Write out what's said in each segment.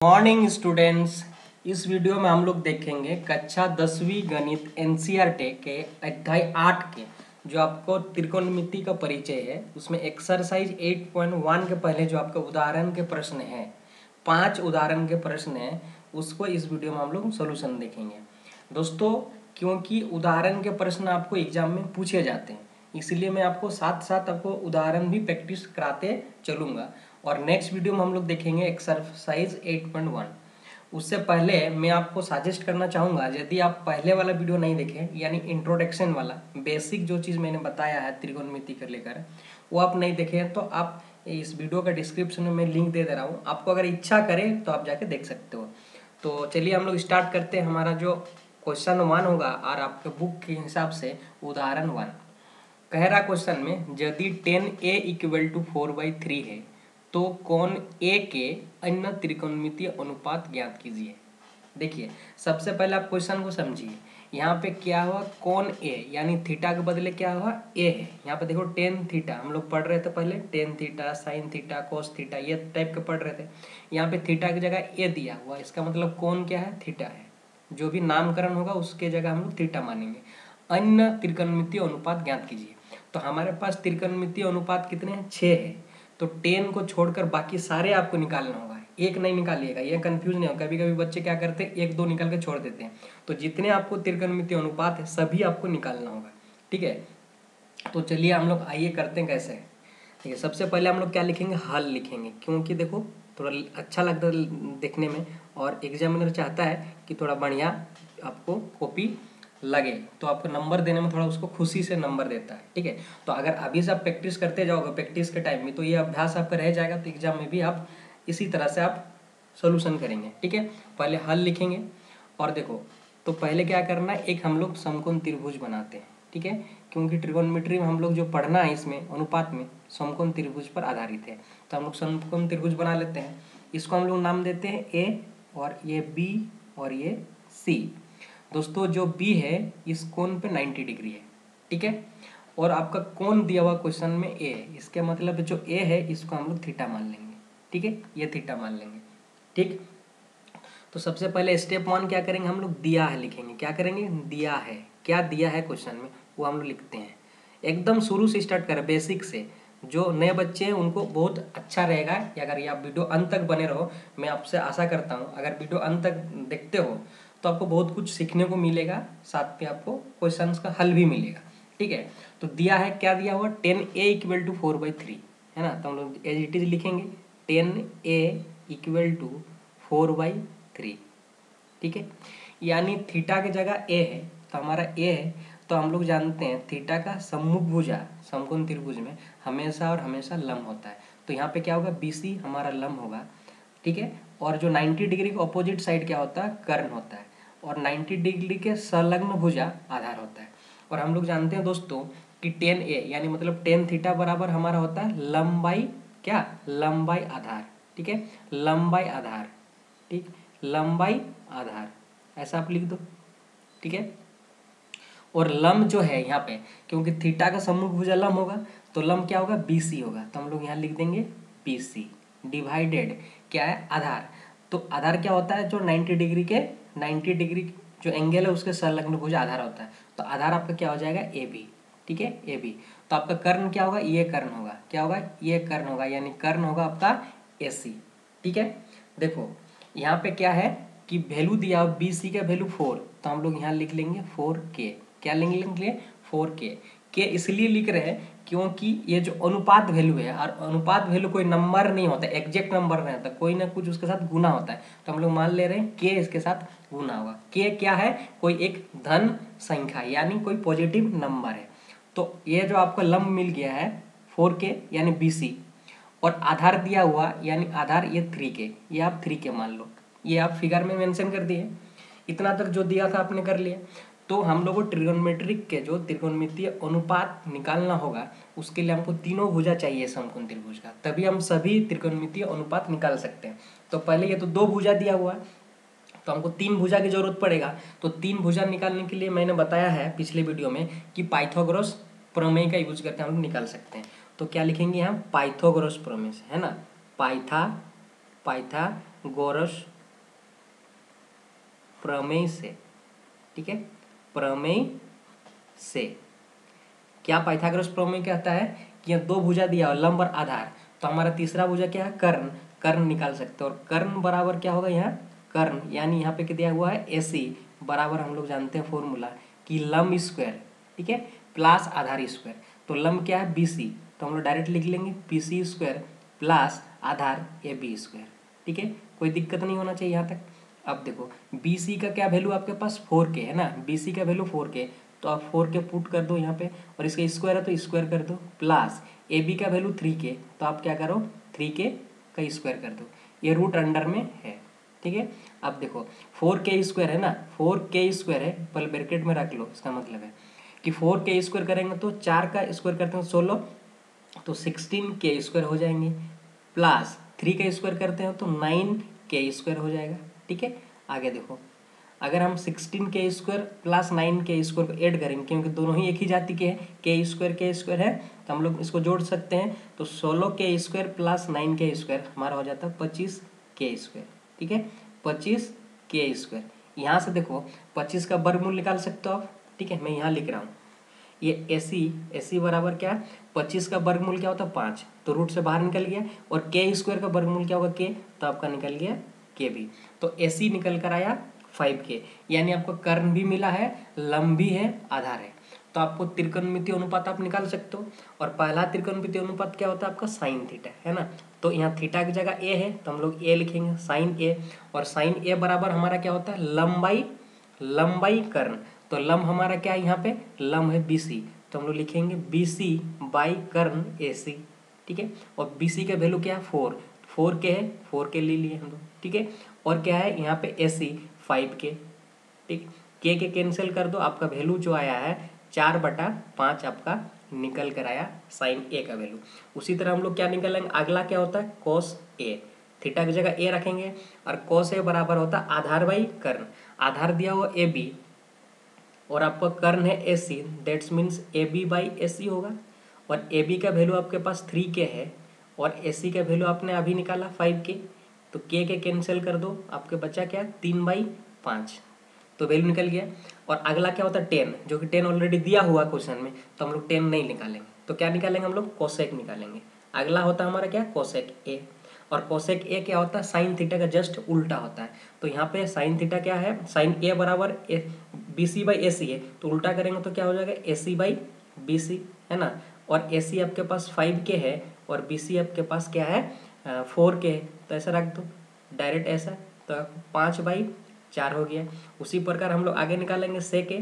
Morning students इस video में हम लोग देखेंगे कक्षा दसवीं गणित एनसीईआरटी के अध्याय आठ के, जो आपको त्रिकोणमिति का परिचय है। उसमें एक्सरसाइज 8.1 के पहले जो आपके उदाहरण के प्रश्न हैं, पाँच उदाहरण के प्रश्न हैं, उसको इस वीडियो में हम लोग सोल्यूशन देखेंगे। दोस्तों, क्योंकि उदाहरण के प्रश्न आपको एग्ज़ाम में पूछे जाते हैं, इसलिए मैं आपको साथ साथ आपको उदाहरण भी प्रैक्टिस कराते चलूँगा। और नेक्स्ट वीडियो में हम लोग देखेंगे एक्सरसाइज 8.1 उससे पहले मैं आपको सजेस्ट करना चाहूँगा, यदि आप पहले वाला वीडियो नहीं देखें, यानी इंट्रोडक्शन वाला बेसिक जो चीज़ मैंने बताया है त्रिकोणमिति को लेकर, वो आप नहीं देखें तो आप इस वीडियो का डिस्क्रिप्शन में मैं लिंक दे दे रहा हूँ। आपको अगर इच्छा करे तो आप जाके देख सकते हो। तो चलिए हम लोग स्टार्ट करते हैं। हमारा जो क्वेश्चन वन होगा, और आपके बुक के हिसाब से उदाहरण वन कह रहा क्वेश्चन में, यदि tan A equal to four by three है तो कौन ए के अन्य त्रिकोणमितीय अनुपात ज्ञात कीजिए। देखिए, सबसे पहले आप क्वेश्चन को समझिए। यहाँ पे क्या हुआ? कौन ए यानी थीटा के बदले क्या हुआ? ए है। यहाँ पे देखो टेन थीटा हम लोग पढ़ रहे थे पहले tan theta sine theta cos theta ये टाइप के पढ़ रहे थे। यहाँ पे थीटा की जगह ए दिया हुआ। इसका मतलब कौन क्या है? थीटा है। जो भी नामकरण होगा, उसके जगह हम लोग थीटा मानेंगे। अन्य त्रिकोणमितीय अनुपात ज्ञात कीजिए। तो हमारे पास त्रिकोणमितीय अनुपात कितने हैं? छः है। तो टेन को छोड़कर बाकी सारे आपको निकालना होगा। एक नहीं निकालिएगा, ये कंफ्यूज नहीं हो कभी कभी बच्चे क्या करते हैं, एक दो निकाल के छोड़ देते हैं। तो जितने आपको त्रिकोणमितीय अनुपात है, सभी आपको निकालना होगा। ठीक है? तो चलिए हम लोग आइए करते हैं कैसे? ठीक है, सबसे पहले हम लोग क्या लिखेंगे? हल लिखेंगे। क्योंकि देखो, थोड़ा अच्छा लगता है देखने में और एग्जामिनर चाहता है कि थोड़ा बढ़िया आपको कॉपी लगे तो आपको नंबर देने में थोड़ा उसको खुशी से नंबर देता है, ठीक है? तो अगर अभी से आप प्रैक्टिस करते जाओगे प्रैक्टिस के टाइम में तो ये अभ्यास आपका रह जाएगा तो एग्ज़ाम में भी आप इसी तरह से आप सोल्यूशन करेंगे, ठीक है? पहले हल लिखेंगे, और देखो तो पहले क्या करना है, एक हम लोग समकोण त्रिभुज बनाते हैं, ठीक है? क्योंकि ट्रिगोनमेट्री में हम लोग जो पढ़ना है इसमें, अनुपात में, समकोण त्रिभुज पर आधारित है तो हम लोग समकोण त्रिभुज बना लेते हैं, इसको हम लोग नाम देते हैं ए और ये बी और ये सी दोस्तों, जो बी है, इस कोण पे 90 डिग्री है, ठीक है? और आपका कोण दिया हुआ क्वेश्चन में ए है, इसके मतलब जो ए है, इसको हम लोग थीटा मान लेंगे, ठीक है? ये थीटा मान लेंगे, ठीक? तो सबसे पहले स्टेप वन क्या करेंगे? हम लोग दिया है लिखेंगे, क्या करेंगे? दिया है, क्या दिया है क्वेश्चन में, वो हम लोग लिखते हैं। एकदम शुरू से स्टार्ट करें बेसिक से। जो नए बच्चे हैं, उनको बहुत अच्छा रहेगा अगर ये आप वीडियो अंत तक बने रहो, मैं आपसे आशा करता हूँ, अगर वीडियो अंत तक देखते हो तो आपको बहुत कुछ सीखने को मिलेगा, साथ में आपको क्वेश्चन का हल भी मिलेगा। ठीक है? तो दिया है, क्या दिया हुआ? Tan A equal to four by three, है ना? तो हम लोग एज इट इज़ लिखेंगे, tan A equal to four by three. ठीक है? यानी थीटा की जगह ए है तो हमारा ए है तो हम लोग जानते हैं थीटा का सम्मुख भुजा, समकोण त्रिभुज में हमेशा और हमेशा लम होता है। तो यहाँ पे क्या होगा? बीसी हमारा लम होगा। ठीक है? और जो 90 डिग्री के अपोजिट साइड क्या होता है? कर्ण होता है। और 90 डिग्री के संलग्न भुजा आधार होता है। और हम लोग जानते हैं दोस्तों कि टेन ए यानी मतलब टेन थीटा बराबर हमारा होता है लंबाई, क्या? लंबाई आधार, ठीक है? लंबाई आधार, ठीक? लंबाई आधार, ऐसा आप लिख दो, ठीक है? और लम जो है यहाँ पे, क्योंकि थीटा का सम्मुख भुजा लम होगा तो लम क्या होगा? बीसी होगा। तो हम लोग यहाँ लिख देंगे बीसी डिवाइडेड क्या है? आधार। तो आधार क्या होता है जो 90 डिग्री के 90 डिग्री जो एंगल है उसके संलग्न भुजा आधार होता है। तो आधार आपका क्या हो जाएगा? A B. ठीक है? A B. तो आपका कर्ण क्या होगा? ये कर्ण होगा। क्या होगा? ये कर्ण होगा। यानी कर्ण होगा आपका ए सी। ठीक है? देखो, यहाँ पे क्या है कि वैल्यू दिया बी सी का वैल्यू फोर तो हम लोग यहाँ लिख लेंगे फोर के क्या लेंगे लिख लिए फोर के के इसलिए लिख रहे हैं क्योंकि ये जो अनुपात वैल्यू है, और अनुपात वैल्यू कोई नंबर नहीं होता एग्जैक्ट नंबर नहीं होता, कोई ना कुछ उसके साथ गुना होता है। तो हम लोग मान ले रहे हैं के इसके साथ गुना होगा के क्या है? कोई एक धन संख्या, यानी कोई पॉजिटिव नंबर है। तो ये जो आपको लंब मिल गया है फोर के यानी बी सी और आधार दिया हुआ, यानी आधार ये थ्री के ये आप थ्री के मान लो। ये आप फिगर में मेंशन कर दिए। इतना तक जो दिया था आपने कर लिया। तो हम लोग को ट्रिगोनमेट्रिक के जो त्रिकोणमितीय अनुपात निकालना होगा, उसके लिए हमको तीनों भुजा चाहिए समकोण त्रिभुज का। तभी हम सभी त्रिकोणमितीय अनुपात निकाल सकते हैं। तो पहले ये तो दो भुजा दिया हुआ तो हमको तीन भुजा की ज़रूरत पड़ेगा। तो तीन भुजा निकालने के लिए मैंने बताया है पिछले वीडियो में कि पाइथागोरस प्रमेय का यूज़ करके हम लोग निकाल सकते हैं। तो क्या लिखेंगे यहाँ पाइथागोरस प्रमेय है ना? पाइथा पाइथा गोरस प्रमेय से, ठीक है? प्रमेय से। क्या पाइथागोरस प्रमेय कहता है कि यहाँ दो भुजा दिया और लंब और आधार। तो हमारा तीसरा भुजा क्या है? कर्ण। कर्ण निकाल सकते हैं। और कर्ण बराबर क्या होगा यहाँ? कर्ण। यानी यहाँ पे क्या दिया हुआ है? एसी बराबर हम लोग जानते हैं फॉर्मूला कि लंब स्क्वायर ठीक है? प्लस आधार स्क्वायर तो लंब क्या है? बीसी तो हम लोग डायरेक्ट लिख लेंगे पी सी स्क्वायर प्लस आधार ए बी स्क्वायर ठीक है? कोई दिक्कत नहीं होना चाहिए यहाँ तक। अब देखो बी सी का क्या वैल्यू आपके पास? फोर के है ना? बी सी का वैल्यू फोर के तो आप फोर के पुट कर दो यहाँ पे, और इसका स्क्वायर है तो स्क्वायर कर दो प्लस ए बी का वैल्यू थ्री के तो आप क्या करो? थ्री के का स्क्वायर कर दो। ये रूट अंडर में है, ठीक है? अब देखो फोर के स्क्वायर है ना? फोर के स्क्वायर है, पहले ब्रैकेट में रख लो, इसका मतलब है कि फोर के स्क्वायर करेंगे तो चार का स्क्वायर करते हैं सोलह तो सिक्सटीन के स्क्वायर हो जाएँगे प्लस थ्री का स्क्वायर करते हैं तो नाइन के स्क्वायर हो जाएगा। ठीक है? आगे देखो। अगर हम सिक्सटीन के स्क्वायर प्लस नाइन के स्क्वायर को ऐड करेंगे, क्योंकि दोनों ही एक ही जाति के हैं के स्क्वायर के स्क्वायर है तो हम लोग इसको जोड़ सकते हैं तो सोलह के स्क्वायर प्लस नाइन के स्क्वायर हमारा हो जाता है पच्चीस के स्क्वायर ठीक है? पच्चीस के स्क्वायर यहाँ से देखो, पच्चीस का वर्गमूल निकाल सकते हो आप, ठीक है? मैं यहाँ लिख रहा हूँ। ये ए सी ए सी बराबर क्या है? पच्चीस का वर्गमूल क्या होता है? पाँच। तो रूट से बाहर निकल गया, और के स्क्वायर का वर्गमूल क्या होगा के तो आपका निकल गया के भी। तो ए सी निकल कर आया फाइव के यानी आपको कर्ण भी मिला है, लंबी है, आधार है। तो आपको त्रिकोणमिति अनुपात आप निकाल सकते हो। और पहला त्रिकोणमिति अनुपात क्या होता है आपका? साइन थीटा है ना? तो यहाँ थीटा की जगह ए है तो हम लोग ए लिखेंगे, साइन ए और साइन ए बराबर हमारा क्या होता है? लंबाई लंबाई कर्ण। तो लंब हमारा क्या है यहाँ पे? लंब है बी सी तो हम लोग लिखेंगे बी सी बाई कर्ण ए सी ठीक है? और बी सी का वैल्यू क्या है? फोर फोर के है, फोर के ले लिए हम लोग, ठीक है? और क्या है, यहाँ पे ए सी फाइव के, ठीक? के के कैंसिल कर दो, आपका वैल्यू जो आया है, चार बटा पाँच आपका निकल कर आया साइन ए का वैल्यू उसी तरह हम लोग क्या निकलेंगे? अगला क्या होता है? कॉस ए थीटा की जगह ए रखेंगे, और कॉस ए बराबर होता है आधार बाई कर्ण। आधार दिया हुआ ए बी और आपका कर्ण है A C that's means A B by A C होगा। और ए बी का वैल्यू आपके पास थ्री के है और ए सी का वैल्यू आपने अभी निकाला फाइव के तो के के कैंसिल कर दो, आपके बच्चा क्या? तीन बाई पाँच। तो वैल्यू निकल गया। और अगला क्या होता है? टेन जो कि टेन ऑलरेडी दिया हुआ क्वेश्चन में तो हम लोग टेन नहीं निकालेंगे। तो क्या निकालेंगे हम लोग? कोसेक निकालेंगे। अगला होता है हमारा क्या? कोसेक ए और कोसेक ए क्या होता है? साइन थीटा का जस्ट उल्टा होता है। तो यहाँ पे साइन थीटा क्या है? साइन ए बराबर A B C by A सी है तो उल्टा करेंगे तो क्या हो जाएगा? ए सी बाई बी सी है ना? और ए सी आपके पास फाइव के है और बी सी आपके पास क्या है? फोर के तो ऐसा रख दो। डायरेक्ट ऐसा। तो पाँच बाई चार हो गया। उसी प्रकार हम लोग आगे निकालेंगे सेक ए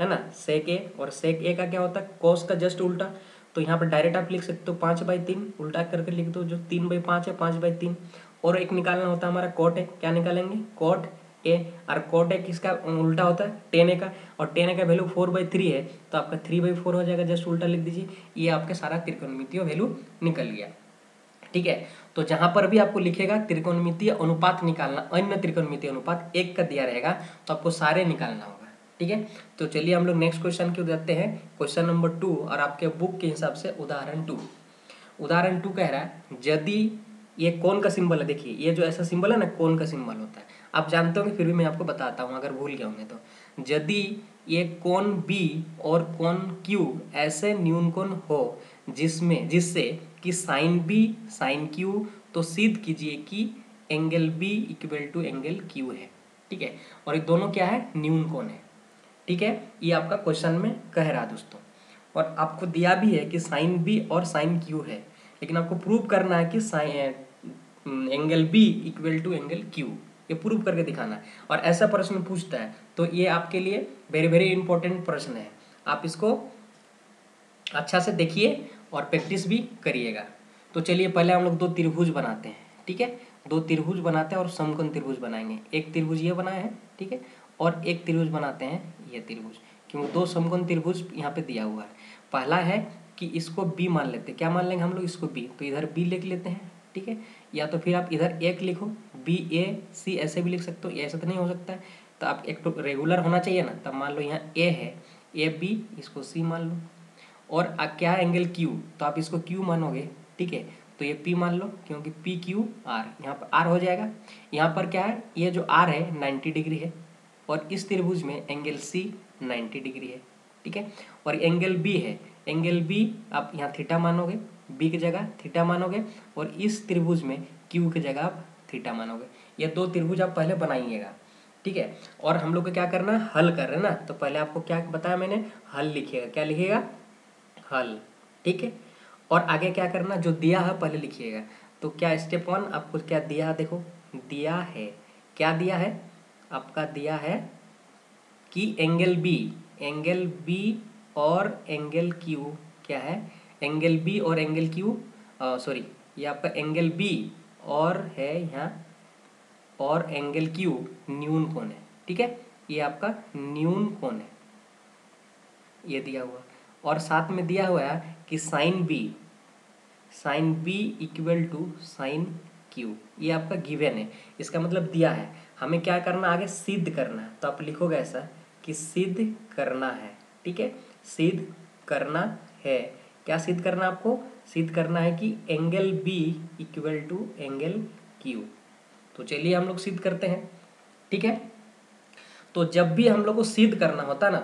है ना? सेक ए और सेक ए का क्या होता है? कोस का जस्ट उल्टा। तो यहाँ पर डायरेक्ट आप लिख सकते हो पाँच बाई तीन। उल्टा करके लिख दो जो तीन बाई पाँच है, पाँच बाई तीन। और एक निकालना होता है हमारा कोट है। क्या निकालेंगे? कोट ए और कोट ए किसका उल्टा होता है? टेन ए का। और टेन ए का वैल्यू फोर बाई थ्री है तो आपका थ्री बाई फोर हो जाएगा। जस्ट उल्टा लिख दीजिए। ये आपके सारा त्रिकोणमितीय वैल्यू निकल गया। ठीक है? तो जहाँ पर भी आपको लिखेगा त्रिकोणमितीय अनुपात निकालना, अन्य त्रिकोणमितीय अनुपात एक का दिया रहेगा तो आपको सारे निकालना होगा। ठीक है? तो चलिए हम लोग नेक्स्ट क्वेश्चन की जाते हैं। क्वेश्चन नंबर टू और आपके बुक के हिसाब से उदाहरण टू उदाहरण टू कह रहा है, यदि ये कौन का सिंबल है? देखिए, ये जो ऐसा सिंबल है ना, कौन का सिंबल होता है? आप जानते होंगे, फिर भी मैं आपको बताता हूँ, अगर भूल गया होंगे तो। यदि ये कौन बी और कौन क्यू ऐसे न्यून कोण हो, जिसमें, जिससे कि साइन बी साइन क्यू तो सिद्ध कीजिए कि angle B equal to angle Q है। ठीक है? और ये दोनों क्या है? न्यून कोण है। ठीक है? ये आपका क्वेश्चन में कह रहा दोस्तों। और आपको दिया भी है कि साइन बी और साइन क्यू है, लेकिन आपको प्रूव करना है कि sine angle B equal to angle Q ये प्रूव करके दिखाना है। और ऐसा प्रश्न पूछता है तो ये आपके लिए वेरी वेरी इंपॉर्टेंट प्रश्न है। आप इसको अच्छा से देखिए और प्रैक्टिस भी करिएगा। तो चलिए, पहले हम लोग दो त्रिभुज बनाते हैं, ठीक है? दो त्रिभुज बनाते हैं और समकोण त्रिभुज बनाएँगे। एक त्रिभुज ये बनाए हैं, ठीक है? और एक त्रिभुज बनाते हैं ये त्रिभुज। क्योंकि दो समकोण त्रिभुज यहाँ पे दिया हुआ है। पहला है कि इसको बी मान लेते हैं। क्या मान लेंगे हम लोग इसको बी तो इधर बी लिख लेते हैं, ठीक है? या तो फिर आप इधर एक लिखो बी ए सी ऐसे भी लिख सकते हो ऐसा तो नहीं हो सकता है। तो आप एक तो रेगुलर होना चाहिए ना तब मान लो यहाँ ए है। ए बी इसको सी मान लो। और आ, क्या एंगल क्यू तो आप इसको क्यू मानोगे ठीक है? तो ये पी मान लो क्योंकि पी क्यू आर यहाँ पर आर हो जाएगा। यहाँ पर क्या है? ये जो आर है नाइन्टी डिग्री है। और इस त्रिभुज में एंगल सी नाइन्टी डिग्री है ठीक है? और एंगल बी है। एंगल बी आप यहाँ थीटा मानोगे बी की जगह थीटा मानोगे। और इस त्रिभुज में क्यू की जगह आप थीटा मानोगे। ये दो त्रिभुज आप पहले बनाइएगा, ठीक है? और हम लोग को क्या करना है? हल कर रहे ना? तो पहले आपको क्या बताया मैंने? हल लिखिएगा। क्या लिखिएगा? हल, ठीक है? और आगे क्या करना जो दिया है पहले लिखिएगा। तो क्या स्टेप वन आपको क्या दिया है? देखो, दिया है। क्या दिया है? आपका दिया है कि एंगल बी एंगल बी और एंगल क्यू क्या है? एंगल बी और एंगल क्यू सॉरी ये आपका एंगल बी और है यहाँ और एंगल क्यू न्यून कोण है। ठीक है? ये आपका न्यून कोण है। ये दिया हुआ। और साथ में दिया हुआ है कि sine B sine B equal to sine Q ये आपका गिवन है। इसका मतलब दिया है। हमें क्या करना आगे सिद्ध करना है। तो आप लिखोगे ऐसा कि सिद्ध करना है। ठीक है? सिद्ध करना है। क्या सिद्ध करना आपको? सिद्ध करना है कि angle B equal to angle Q तो चलिए हम लोग सिद्ध करते हैं, ठीक है? तो जब भी हम लोग को सिद्ध करना होता ना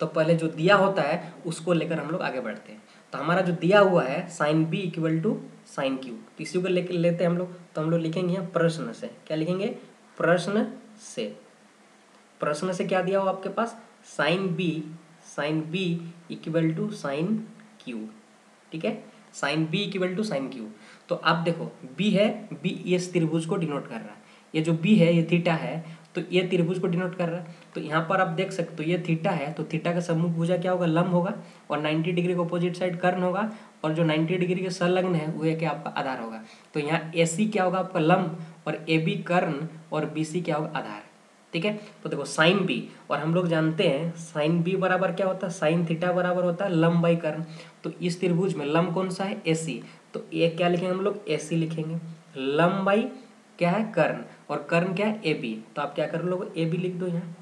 तो पहले जो दिया होता है, उसको लेकर हम लोग आगे बढ़ते हैं। तो हमारा जो दिया हुआ है sine B equal to sine Q तो इसी को लेकर लेते हैं हम लोग। तो हम लोग लिखेंगे यहाँ प्रश्न से। क्या लिखेंगे? प्रश्न से। प्रश्न से क्या दिया हो आपके पास? Sine B sine B equal to sine Q ठीक है? Sine B equal to sine Q तो आप देखो बी है बी ये त्रिभुज को डिनोट कर रहा है। ये जो बी है, ये थीटा है तो ये त्रिभुज को डिनोट कर रहा है। तो यहाँ पर आप देख सकते हो, ये थीटा है तो थीटा का सम्मुख भुजा क्या होगा? लंब होगा, और 90 डिग्री को अपोजिट साइड कर्ण होगा, और जो 90 डिग्री के संलग्न है, वो क्या आपका आधार होगा। तो यहाँ ए क्या होगा आपका? लंब, और ए बी कर्ण, और बी क्या होगा? आधार। ठीक है? तो देखो साइन बी और हम लोग जानते हैं साइन बी बराबर क्या होता है? साइन थीटा बराबर होता है लंब बाई कर्ण तो इस त्रिभुज में लंब कौन सा है? एसी तो ये क्या लिखेंगे हम लोग? ए लिखेंगे। लंब बाई क्या है? कर्ण। और कर्ण क्या है? ए बी तो आप क्या कर लोगे? ए बी लिख दो यहाँ।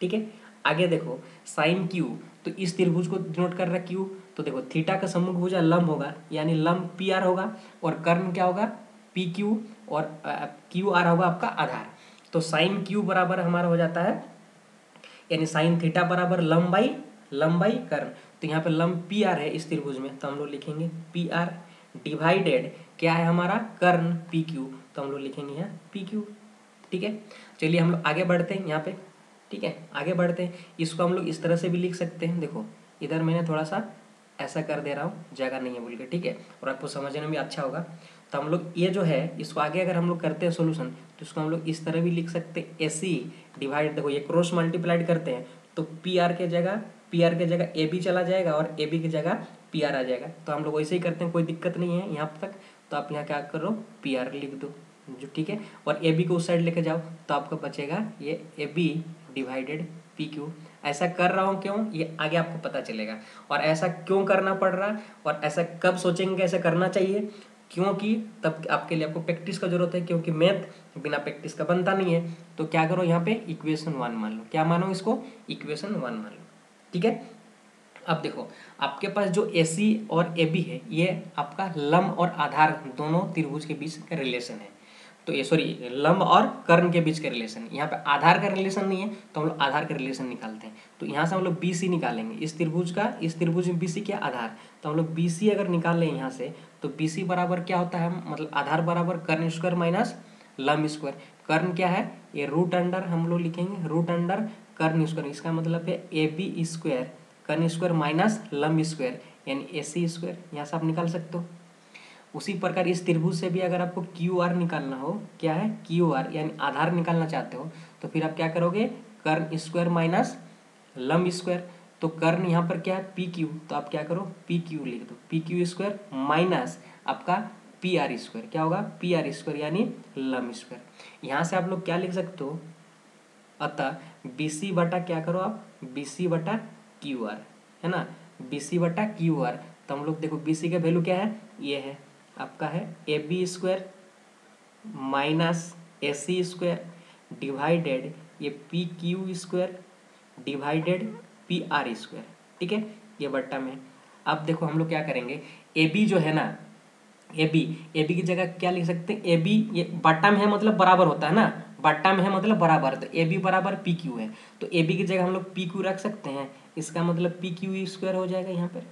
ठीक है? आगे देखो साइन क्यू तो इस त्रिभुज को डिनोट कर रहा क्यू तो देखो थीटा का सम्मुख भुजा लंब होगा, यानी लंब पी आर होगा, और कर्ण क्या होगा? पी क्यू और क्यू आर होगा आपका आधार। तो साइन क्यू बराबर हमारा हो जाता है, यानी साइन थीटा बराबर लंबाई लंबाई कर्ण तो यहाँ पे लंब पी आर है इस त्रिभुज में तो हम लोग लिखेंगे पी आर डिवाइडेड क्या है हमारा कर्ण पी क्यू तो हम लोग लिखेंगे यहाँ पी क्यू ठीक है? चलिए हम लोग आगे बढ़ते हैं यहाँ पे, ठीक है? आगे बढ़ते हैं। इसको हम लोग इस तरह से भी लिख सकते हैं, देखो, इधर मैंने थोड़ा सा ऐसा कर दे रहा हूँ जगह नहीं है बोल के, ठीक है? और आपको समझने में भी अच्छा होगा। तो हम लोग ये जो है, इसको आगे अगर हम लोग करते हैं सोल्यूशन तो इसको हम लोग इस तरह भी लिख सकते हैं ए सी डिवाइड देखो ये क्रॉस मल्टीप्लाइड करते हैं तो पी आर के जगह पी आर के जगह ए बी चला जाएगा और ए बी की जगह पी आर आ जाएगा। तो हम लोग वैसे ही करते हैं, कोई दिक्कत नहीं है यहाँ तक। तो आप यहाँ क्या करो पी आर लिख दो, जो ठीक है। और ए बी को उस साइड लेके जाओ तो आपका बचेगा ये A B divided P Q ऐसा कर रहा हूँ क्यों? ये आगे आपको पता चलेगा। और ऐसा क्यों करना पड़ रहा? और ऐसा कब सोचेंगे ऐसा करना चाहिए? क्योंकि तब आपके लिए आपको प्रैक्टिस का ज़रूरत है, क्योंकि मैथ बिना प्रैक्टिस का बनता नहीं है। तो क्या करो यहाँ पे? इक्वेशन वन मान लो। क्या मानो इसको? इक्वेशन वन मान लो। ठीक है? अब देखो, आपके पास जो एसी और एबी है, ये आपका लम और आधार दोनों त्रिभुज के बीच का रिलेशन है। तो ये सॉरी लंब और कर्ण के बीच का रिलेशन यहाँ पे आधार का रिलेशन नहीं है तो हम लोग आधार का रिलेशन निकालते हैं। तो यहाँ से हम लोग बी सी निकालेंगे। इस त्रिभुज का, इस त्रिभुज में बी सी क्या आधार? तो हम लोग बी सी अगर निकाल लें यहाँ से तो बी सी बराबर क्या होता है? मतलब आधार बराबर कर्ण स्क्वायर माइनस लंब स्क्वायर कर्ण क्या है? ये रूट अंडर हम लोग लिखेंगे रूट अंडर कर्ण स्क्वायर इसका मतलब है ए बी स्क्वायर कर्ण स्क्वायर माइनस लंब स्क्वायर यानी ए सी स्क्वायर यहाँ से आप निकाल सकते हो। उसी प्रकार इस त्रिभुज से भी अगर आपको क्यू आर निकालना हो, क्या है? क्यू आर यानी आधार निकालना चाहते हो तो फिर आप क्या करोगे? कर्ण स्क्वायर माइनस लंब स्क्वायर तो कर्ण यहाँ पर क्या है? पी क्यू तो आप क्या करो? पी क्यू लिख दो। पी क्यू स्क्वायर माइनस आपका पी आर स्क्वायर क्या होगा? पी आर स्क्वायर यानी लंब स्क्वायर यहाँ से आप लोग क्या लिख सकते हो? अतः बी सी बटा क्या करो आप? बी सी बटा क्यू आर है ना? बी सी बटा क्यू आर तो हम लोग देखो बी सी का वैल्यू क्या है? ये है। आपका है A B square minus A C square divided ये P Q square divided P R square ठीक है? ये बट्टा में। अब देखो हम लोग क्या करेंगे? ए बी जो है ना ए बी ए बी की जगह क्या लिख सकते हैं? ए बी ये बट्टा में है मतलब बराबर होता है ना? बट्टा में है मतलब बराबर तो ए बी बराबर पी क्यू है। तो ए बी की जगह हम लोग पी क्यू रख सकते हैं। इसका मतलब पी क्यू स्क्वायर हो जाएगा यहाँ पर।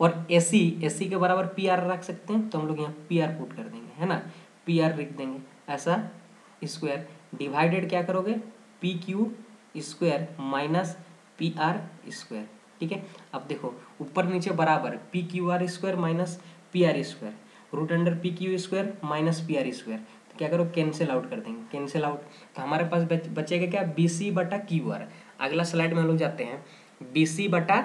और ए सी ए सी के बराबर पी आर रख सकते हैं तो हम लोग यहाँ पी आर पुट कर देंगे, है ना? पी आर लिख देंगे। ऐसा स्क्वायर डिवाइडेड क्या करोगे? P Q square minus P R square ठीक है? अब देखो ऊपर नीचे बराबर P Q R square minus P R square root under P Q square minus P R square तो क्या करो? कैंसिल आउट कर देंगे। कैंसिल आउट तो हमारे पास बच, बचेगा क्या बी सी बटा क्यू आर अगला स्लाइड में हम लोग जाते हैं। बी सी बटा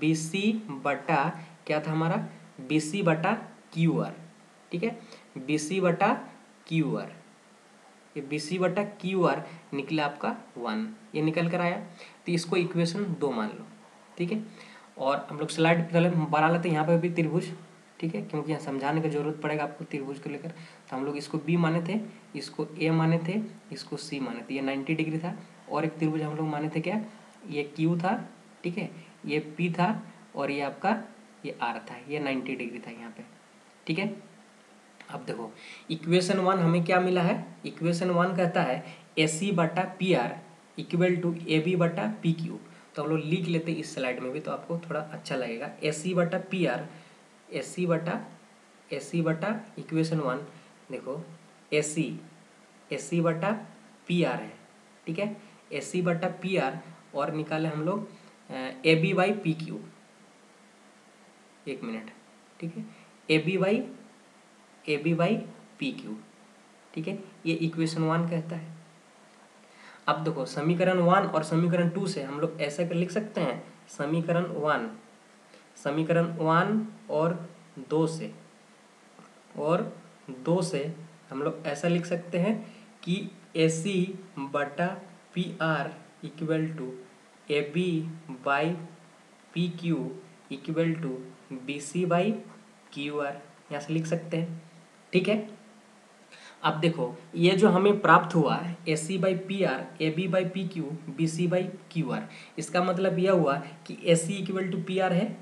बी सी बटा क्या था हमारा? बी सी बटा क्यू आर ठीक है? बी सी बटा क्यू आर ये बी सी बटा क्यू आर निकला आपका वन ये निकल कर आया। तो इसको इक्वेशन दो मान लो, ठीक है? और हम लोग स्लाइड पहले बना लेते हैं यहाँ पे भी त्रिभुज, ठीक है? क्योंकि यहाँ समझाने की ज़रूरत पड़ेगा आपको त्रिभुज को लेकर। तो हम लोग इसको बी माने थे, इसको ए माने थे, इसको सी माने थे। ये नाइन्टी डिग्री था। और एक त्रिभुज हम लोग माने थे क्या? ये क्यू था, ठीक है? ये पी था और ये आपका, ये आर था। ये नाइन्टी डिग्री था यहाँ पे, ठीक है? अब देखो इक्वेशन वन हमें क्या मिला है? इक्वेशन वन कहता है ए सी बटा P R equal to A B बटा पी क्यू तो हम लोग लिख लेते हैं इस स्लाइड में भी तो आपको थोड़ा अच्छा लगेगा। ए सी बटा पी आर ए सी बटा ए सी बटा इक्वेशन वन देखो ए सी ए सी बटा पी आर है, ठीक है? ए सी बटा पी आर और निकाले हम लोग A B by P Q एक मिनट, ठीक है? A B by A B by P Q ठीक है? ये इक्वेशन वन कहता है। अब देखो, समीकरण वन और समीकरण टू से हम लोग ऐसा कर लिख सकते हैं, समीकरण वन समीकरण वन और दो से। और दो से हम लोग ऐसा लिख सकते हैं कि ए सी बटा P R equal to A B by P Q equal to B C by Q R यहाँ से लिख सकते हैं। ठीक है? अब देखो, ये जो हमें प्राप्त हुआ है A C by P R A B by P Q B C by Q R इसका मतलब यह हुआ कि A C equal to P R है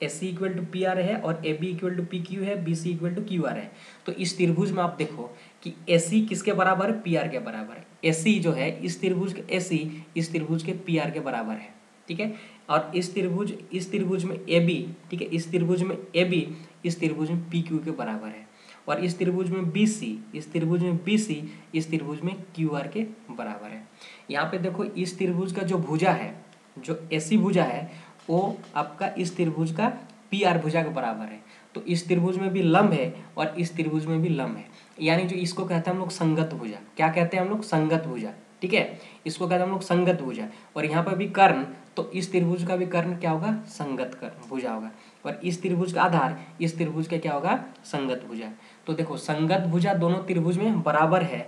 A C equal to P R है और A B equal to P Q है B C equal to Q R है। तो इस त्रिभुज में आप देखो कि ए सी किसके बराबर है पी आर के बराबर है। ए सी जो है, इस त्रिभुज के ए सी इस त्रिभुज के पी आर के बराबर है, ठीक है? और इस त्रिभुज इस त्रिभुज में ए बी ठीक है? इस त्रिभुज में ए बी इस त्रिभुज में पी क्यू के बराबर है। और इस त्रिभुज में बी सी इस त्रिभुज में बी सी इस त्रिभुज में क्यू आर के बराबर है यहाँ पे देखो इस त्रिभुज का जो भुजा है जो ऐसी भुजा है वो आपका इस त्रिभुज का पी आर भुजा के बराबर है तो इस त्रिभुज में भी लंब है और इस त्रिभुज में भी लंब है यानी जो इसको कहते हैं हम लोग संगत भुजा क्या कहते हैं हम लोग संगत भुजा ठीक है इसको कहते हैं हम लोग संगत भुजा और यहाँ पर भी कर्ण तो इस त्रिभुज का भी कर्ण क्या होगा संगत कर्ण भुजा होगा और इस त्रिभुज का आधार इस त्रिभुज का क्या होगा संगत भुजा तो देखो, संगत भुजा दोनों त्रिभुज में बराबर है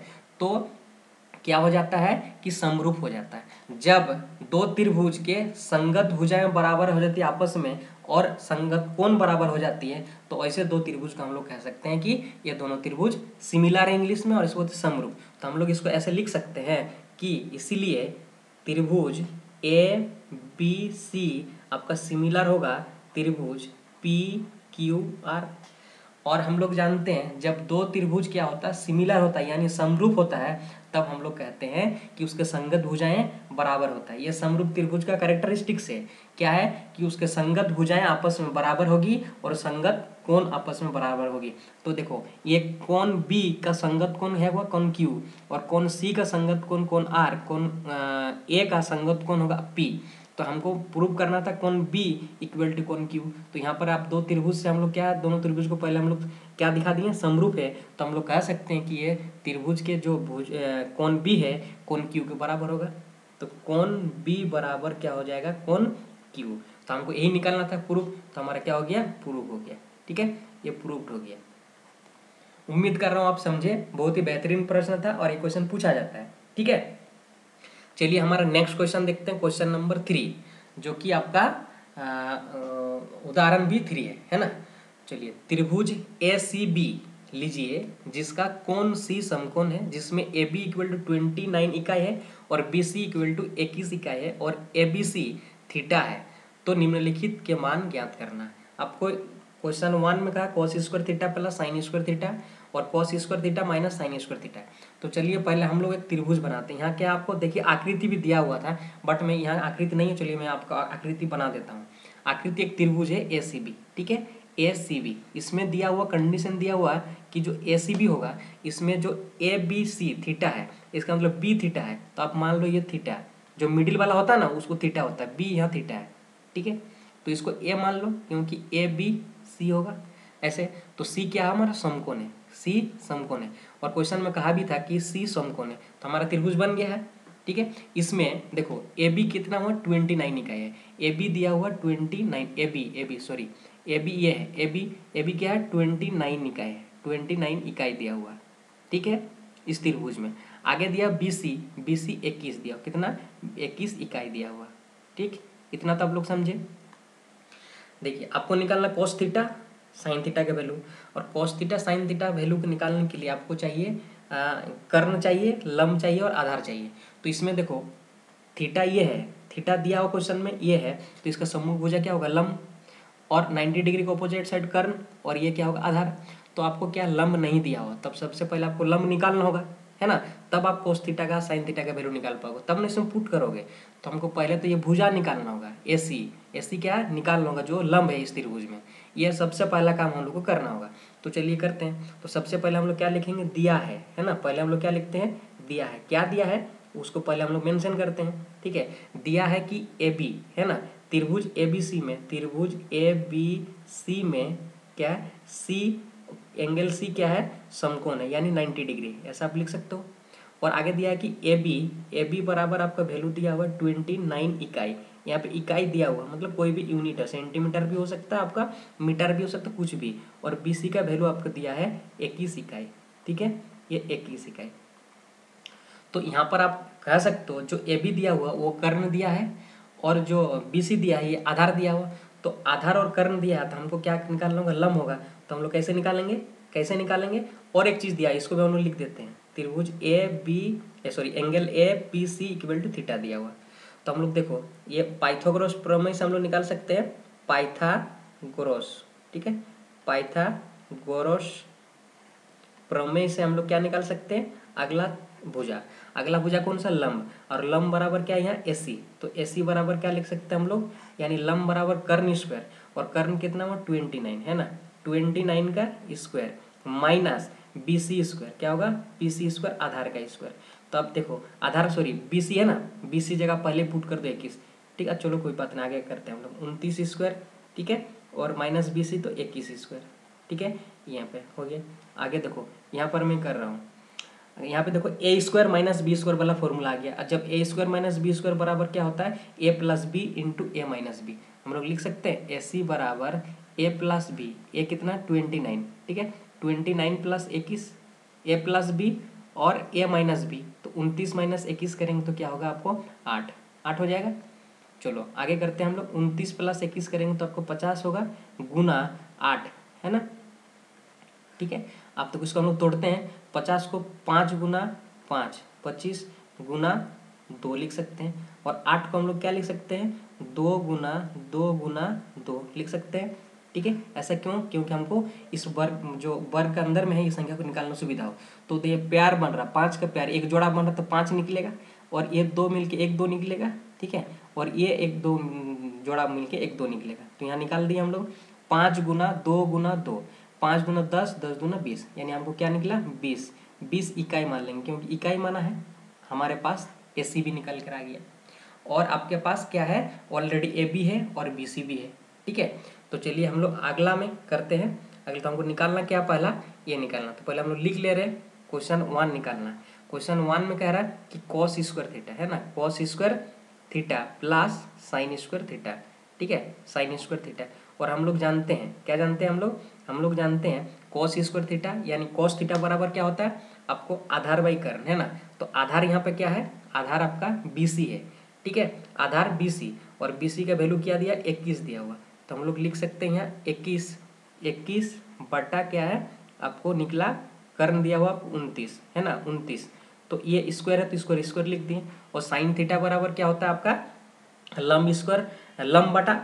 तो क्या हो जाता है कि समरूप हो जाता है। जब दो त्रिभुज के संगत भुजाएँ बराबर हो जाती है आपस में और संगत कोण बराबर हो जाती है तो ऐसे दो त्रिभुज का हम लोग कह सकते हैं कि ये दोनों त्रिभुज सिमिलर है इंग्लिश में और इसको समरूप। तो हम लोग इसको ऐसे लिख सकते हैं कि इसीलिए त्रिभुज ए बी सी आपका सिमिलर होगा, त्रिभुज पी क्यू आर और हम लोग जानते हैं, जब दो त्रिभुज क्या होता है सिमिलर होता है, यानी समरूप होता है, तब हम लोग कहते हैं कि उसके संगत भुजाएँ बराबर होता है। ये समरूप त्रिभुज का कैरेक्टरिस्टिक्स है। क्या है कि उसके संगत भुजाएँ आपस में बराबर होगी और संगत कोण आपस में बराबर होगी। तो देखो, ये कोण बी का संगत कोण है हुआ कोण क्यू और कोण सी का संगत कोण कोण आर कोण ए का संगत कोण होगा पी तो हमको प्रूव करना था कौन बी इक्वल टू कौन क्यू तो यहाँ पर आप दो त्रिभुज से हम लोग क्या, दोनों त्रिभुज को पहले हम लोग क्या दिखा दिए? समरूप है। तो हम लोग कह सकते हैं कि ये त्रिभुज के जो भुज कौन बी है, कौन क्यू के बराबर होगा। तो कौन बी बराबर क्या हो जाएगा? कौन क्यू तो हमको यही निकालना था प्रूफ तो हमारा क्या हो गया? प्रूफ हो गया। ठीक है? ये प्रूफ हो गया। उम्मीद कर रहा हूँ आप समझे। बहुत ही बेहतरीन प्रश्न था और ये क्वेश्चन पूछा जाता है। ठीक है? चलिए हमारा नेक्स्ट क्वेश्चन देखते हैं क्वेश्चन नंबर थ्री जो कि आपका उदाहरण भी थ्री है है ना? चलिए, त्रिभुज ए सी बी लीजिए, जिसका कौन सी समकोण है, जिसमें A B equal to twenty nine इकाई है और बी सी इक्वल टू इक्कीस इकाई है और ए बी सी थीटा है। तो निम्नलिखित के मान ज्ञात करना। आपको क्वेश्चन वन में कहा cos square theta plus sine square theta और cos square theta minus sine square theta तो चलिए पहले हम लोग एक त्रिभुज बनाते हैं। यहाँ क्या आपको देखिए, आकृति भी दिया हुआ था बट मैं यहाँ आकृति नहीं है, चलिए मैं आपको आकृति बना देता हूँ। आकृति एक त्रिभुज है ए सी बी ठीक है? ए सी बी इसमें दिया हुआ कंडीशन दिया हुआ है कि जो बी होगा, इसमें जो ए बी सी थीटा है, इसका मतलब बी थीटा है। तो आप मान लो ये थीटा जो मिडिल वाला होता है ना, उसको थीटा होता है बी यहाँ थीटा है, ठीक है? तो इसको ए मान लो, क्योंकि ए बी सी होगा, ऐसे। तो सी क्या है हमारा, समकोण है। सी समकोण है। और क्वेश्चन में कहा भी था कि सी समकोण है। तो हमारा त्रिभुज बन गया है, ठीक है? इसमें देखो ए बी कितना हुआ? ट्वेंटी नाइन इकाई है। ए बी दिया हुआ twenty nine A B A B sorry A B ये है ए बी ए बी क्या है? ट्वेंटी नाइन इकाई है। ट्वेंटी नाइन इकाई दिया हुआ, ठीक है? इस त्रिभुज में। आगे दिया बी सी बी सी इक्कीस दिया। कितना? इक्कीस इकाई दिया हुआ, ठीक? इतना तो आप लोग समझे? देखिए, आपको निकालना कोस थीटा साइन थीटा का वैल्यू और cos theta sine theta value को निकालने के लिए आपको चाहिए कर्ण चाहिए लम चाहिए और आधार चाहिए। तो इसमें देखो, थीटा ये है, थीटा दिया हुआ क्वेश्चन में ये है तो इसका सम्मुख भुजा क्या होगा? लम और 90 डिग्री को अपोजिट साइड कर्ण, और ये क्या होगा? आधार। तो आपको क्या? लंब नहीं दिया हुआ। तब सबसे पहले आपको लंब निकालना होगा, है ना? तब आप कोस थीटा का साइन थीटा का वैल्यू निकाल पाओगे। तब नहीं इसमें पुट करोगे। तो हमको पहले तो ये भुजा निकालना होगा ए सी ए सी क्या निकालना होगा, जो लंब है इस त्रिभुज में। ये सबसे पहला काम हम लोग को करना होगा। तो चलिए करते हैं। तो सबसे पहले हम लोग क्या लिखेंगे? दिया है है ना? पहले हम लोग क्या लिखते हैं? दिया है। क्या दिया है? उसको पहले हम लोग मेंशन करते हैं, ठीक है? दिया है कि ए बी, है ना? त्रिभुज ए बी सी में, त्रिभुज ए बी सी में क्या है? सी, एंगल सी क्या है? समकोण है, यानी 90 डिग्री। ऐसा आप लिख सकते हो। और आगे दिया है कि ए बी ए बी बराबर आपका वैल्यू दिया हुआ ट्वेंटी नाइन इकाई। यहाँ पे इकाई दिया हुआ मतलब कोई भी यूनिट है सेंटीमीटर भी हो सकता है आपका, मीटर भी हो सकता है, कुछ भी। और बी सी का वैल्यू आपको दिया है इक्कीस इकाई, ठीक है? ये इक्कीस इकाई। तो यहाँ पर आप कह सकते हो, जो ए बी दिया हुआ, वो कर्ण दिया है, और जो बी सी दिया है, ये आधार दिया हुआ। तो आधार और कर्ण दिया है तो हमको क्या निकालना होगा? लम होगा। तो हम लोग कैसे निकालेंगे? कैसे निकालेंगे? और एक चीज़ दिया है, इसको भी हम लोग लिख देते हैं। त्रिभुज A B sorry angle A P C equal to theta दिया हुआ। तो हम लोग देखो, ये पाइथागोरस प्रमेय से हम लोग निकाल सकते हैं, पाइथागोरस, ठीक है? पाइथागोरस प्रमेय से हम लोग क्या निकाल सकते हैं? अगला भुजा। अगला भुजा कौन सा? लंब। और लंब बराबर क्या है यहाँ? एसी। तो एसी बराबर क्या लिख सकते हैं हम लोग? यानी लंब बराबर कर्ण स्क्वायर। और कर्ण कितना हुआ? ट्वेंटी नाइन, है ना? ट्वेंटी नाइन का square. Minus B C square. क्या होगा? बी सी स्क्वायर, आधार का स्क्वायर। तो अब देखो, आधार सॉरी बी सी है ना? बी सी जगह पहले पुट कर दो इक्कीस। ठीक है, चलो कोई बात नहीं, आगे करते हैं हम लोग। उनतीस स्क्वायर ठीक है? और माइनस बी सी तो इक्कीस स्क्वायर ठीक है? यहाँ पे, हो गया। आगे देखो, यहाँ पर मैं कर रहा हूँ। यहाँ पे देखो A square minus B square वाला फॉर्मूला आ गया। जब A square minus B square बराबर क्या होता है? A plus B into A minus B हम लोग लिख सकते हैं ए सी बराबर ए प्लस बी ए कितना? ट्वेंटी नाइन ठीक है? ट्वेंटी नाइन प्लस इक्कीस ए प्लस बी और ए माइनस बी उनतीस माइनस इक्कीस करेंगे तो क्या होगा आपको? आठ। आठ हो जाएगा? चलो, आगे करते हैं हम लोग। उनतीस प्लस इक्कीस करेंगे तो आपको पचास होगा गुना आठ, है ना? ठीक है? आप तो इसको हम लोग तोड़ते हैं। पचास को पाँच गुना पाँच, पच्चीस गुना दो लिख सकते हैं। और आठ को हम लोग क्या लिख सकते हैं? दो गुना दो गुना दो लिख सकते हैं। ठीक है? ऐसा क्यों? क्योंकि हमको इस वर्ग, जो वर्ग के अंदर में है, ये संख्या को निकालना सुविधा हो। तो ये प्यार बन रहा, पाँच का प्यार, एक जोड़ा बन रहा तो पाँच निकलेगा। और ये दो मिलके एक दो निकलेगा, ठीक है? और ये एक दो जोड़ा मिलके एक दो निकलेगा। तो यहाँ निकाल दिया हम लोग। पाँच गुना दो गुना दो। पाँच गुना दस दस गुना बीस। यानी हमको क्या निकला? बीस। बीस इकाई मान लेंगे, क्योंकि इकाई माना है, हमारे पास ए सी भी निकल कर आ गया। और आपके पास क्या है? ऑलरेडी ए बी है और बी सी भी है, ठीक है? तो चलिए हम लोग अगला में करते हैं। अगला तो हमको निकालना क्या पहला? ये निकालना। तो पहले हम लोग लिख ले रहे हैं। क्वेश्चन वन निकालना। क्वेश्चन वन में कह रहा है कि कॉस स्क्वायर थीटा है ना? Cos square theta plus sine square theta ठीक है? साइन स्क्वायर थीटा और हम लोग जानते हैं, क्या जानते हैं हम लोग? हम लोग जानते हैं कॉस स्क्वायर थीटा यानी कॉस थीटा बराबर क्या होता है? आपको आधार बाई कर्ण, है ना? तो आधार यहाँ पे क्या है? आधार आपका BC है, ठीक है? आधार BC और BC का वैल्यू क्या दिया? इक्कीस दिया हुआ। तो हम लोग लिख सकते हैं यहाँ इक्कीस। इक्कीस बटा क्या है? आपको निकला, कर्ण दिया हुआ उनतीस, है ना? उनतीस। तो ये स्क्वायर है तो स्क्वायर स्क्वायर लिख दिए। और साइन थीटा बराबर क्या होता है आपका? लंब स्क्वायर लंब बटा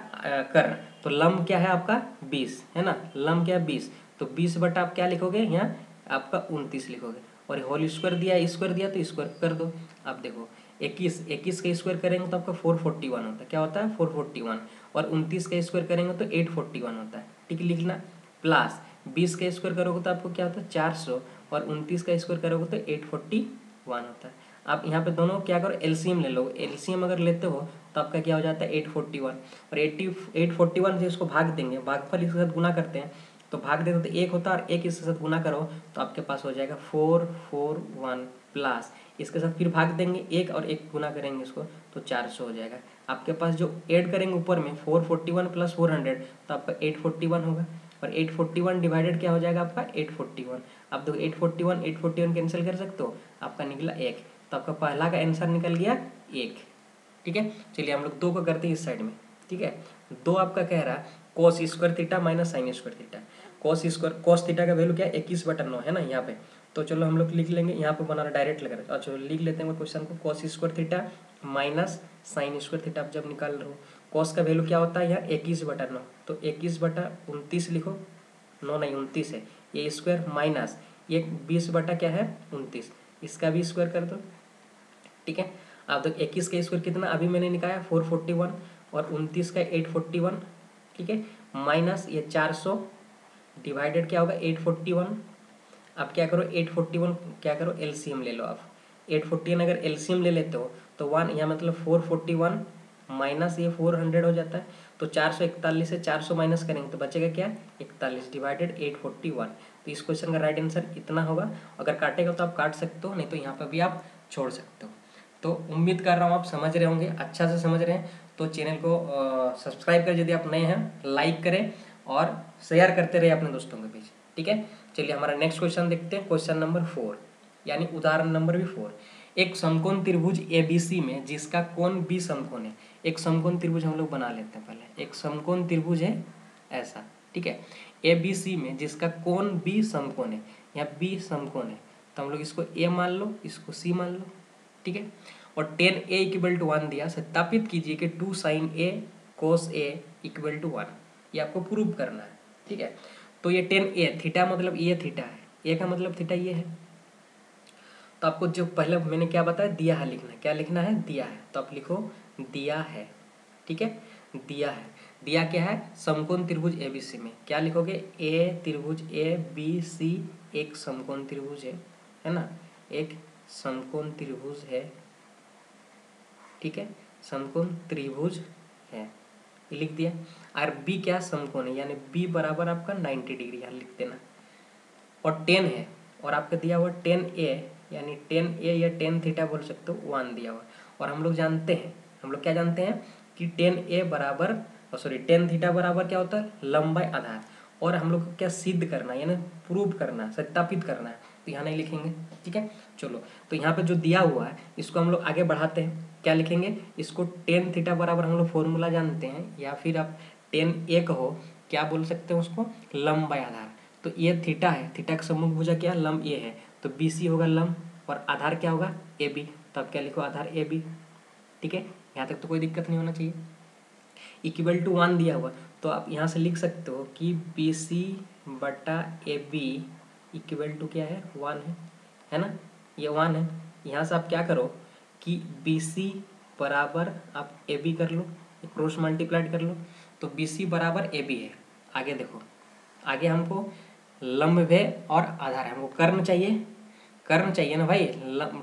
कर्ण। तो लम क्या है आपका? बीस, है ना? लम क्या है? बीस। तो बीस बटा आप क्या लिखोगे? यहाँ आपका उनतीस लिखोगे। और होल स्क्वायर दिया स्क्वायर दिया तो स्क्वायर कर दो। आप देखो, इक्कीस इक्कीस का स्क्वायर करेंगे तो आपका फोर फोर्टी वन होता है। क्या होता है? फोर फोर्टी वन और उनतीस का स्क्वायर करेंगे तो एट फोर्टी वन होता है। ठीक है, लिखना। प्लस बीस का स्क्वायर करोगे तो आपको क्या होता है? चार सौ। और उनतीस का स्क्वायर करोगे तो एट फोर्टी वन होता है। आप यहाँ पे दोनों क्या करो? एलसीएम ले लो। एलसीएम अगर लेते हो तो आपका क्या हो जाता है? एट फोर्टी वन और एट्टी एट फोर्टी वन से इसको भाग देंगे। भागफल इसके साथ गुना करते हैं। तो भाग देते तो एक होता है और एक इसके साथ गुना करो तो आपके पास हो जाएगा फोर फोर वन प्लस इसके साथ फिर भाग देंगे, एक और एक गुना करेंगे इसको तो चार सौ हो जाएगा। आपके पास जो ऐड करेंगे ऊपर में four forty one plus four hundred तो आपका एट फोर्टी वन होगा। और एट फोर्टी वन डिवाइडेड क्या हो जाएगा आपका? एट फोर्टी वन आप देखो eight forty one eight forty one cancel कर सकते हो, आपका निकला एक। तो आपका पहला का आंसर निकल गया एक। ठीक है? चलिए हम लोग दो को करते हैं इस साइड में। ठीक है? दो आपका कह रहा है cos square theta minus sine square theta cos square cos theta का वैल्यू क्या? है इक्कीस बटन नौ, है ना? यहाँ पे। तो चलो हम लोग लिख लेंगे, यहाँ पे बनाना डायरेक्ट लग रहा है। अच्छा लिख लेते हैं क्वेश्चन को cos square theta minus sine square theta जब निकाल रहे हो। कोस का वैल्यू क्या होता है यहाँ? इक्कीस बटा नौ। तो इक्कीस बटा उनतीस लिखो, नौ नहीं, उनतीस है। ये स्क्वायर माइनस ये बीस बटा क्या है? उनतीस। इसका भी स्क्वायर कर दो। ठीक है? अब देखो इक्कीस का स्क्वायर कितना? अभी मैंने निकाला फोर फोर्टी वन और उनतीस का एट फोर्टी वन ठीक है? माइनस ये चार सौ डिवाइडेड क्या होगा? एट फोर्टी वन आप क्या करो एट फोर्टी वन क्या करो एलसीएम ले लो आप एट फोर्टी वन अगर एलसीएम ले लेते हो तो वन यहाँ मतलब फोर फोर्टी वन माइनस ये फोर हंड्रेड हो जाता है। तो चार सौ इकतालीस से चार सौ माइनस करेंगे तो बचेगा क्या? इकतालीस डिवाइडेड एट फोर्टी वन तो इस क्वेश्चन का राइट आंसर इतना होगा। अगर काटेगा तो आप काट सकते हो, नहीं तो यहाँ पर भी आप छोड़ सकते हो। तो उम्मीद कर रहा हूँ आप समझ रहे होंगे अच्छा से समझ रहे हैं। तो चैनल को सब्सक्राइब कर, यदि आप नए हैं लाइक करें और शेयर करते रहे अपने दोस्तों के बीच। ठीक है? चलिए हमारा नेक्स्ट क्वेश्चन देखते हैं। क्वेश्चन नंबर फोर यानी उदाहरण नंबर भी फोर एक समकोण त्रिभुज एबीसी में, जिसका कोण बी समकोण है। एक समकोण त्रिभुज हम लोग बना लेते हैं पहले। एक समकोण त्रिभुज है ऐसा, ठीक है? ए बी सी में, जिसका कोण बी समकोण है, या बी समकोण है। तो हम लोग इसको ए मान लो, इसको सी मान लो, ठीक है? और tan A equal to one दिया, सत्यापित कीजिए कि two sine A cos A equal to one ये आपको प्रूव करना है, ठीक है? तो ये टेन ए थीटा मतलब ये थीटा है। ए का मतलब थीटा ये है। तो आपको जो पहले मैंने क्या बताया, दिया है लिखना। क्या लिखना है? दिया है। तो आप लिखो, दिया है। ठीक है? दिया है। दिया क्या है? समकोण त्रिभुज ए बी सी में। क्या लिखोगे? ए त्रिभुज ए बी सी एक समकोण त्रिभुज है। है ना? एक समकोण त्रिभुज है। ठीक है? समकोण त्रिभुज है। लिख दिया। और बी क्या समकोण है यानी बी बराबर आपका 90 डिग्री यहाँ लिख देना। और टेन है, और आपका दिया हुआ टेन ए यानी टेन ए या टेन थीटा बोल सकते हो वन दिया हुआ। और हम लोग जानते हैं, हम लोग क्या जानते हैं कि टेन ए बराबर सॉरी टेन थीटा बराबर क्या होता है? लंबाई आधार। और हम लोग को क्या सिद्ध करना यानी प्रूव करना सत्यापित करना है। तो यहाँ नहीं लिखेंगे, ठीक है? चलो तो यहाँ पे जो दिया हुआ है, इसको हम लोग आगे बढ़ाते हैं। क्या लिखेंगे? इसको टेन थीटा बराबर हम लोग फॉर्मूला जानते हैं, या फिर आप टेन ए कहो क्या बोल सकते हैं उसको? लंबाई आधार। तो ये थीटा है थीटा का सम्मुख भुजा क्या? लंब ए है। तो बी सी होगा लंब, और आधार क्या होगा? ए बी तो आप क्या लिखो? आधार ए बी ठीक है? यहाँ तक तो कोई दिक्कत नहीं होना चाहिए। इक्वल टू वन दिया हुआ। तो आप यहाँ से लिख सकते हो कि बी सी बटा ए बी इक्वल टू क्या है? वन है। है ना? ये वन है। यहाँ से आप क्या करो? कि बी सी बराबर आप ए बी कर लो क्रॉस मल्टीप्लाइड कर लो तो बी सी बराबर ए बी है। आगे देखो, आगे हमको लंब है और आधार है। हमको कर्ण चाहिए कर्ण चाहिए ना भाई?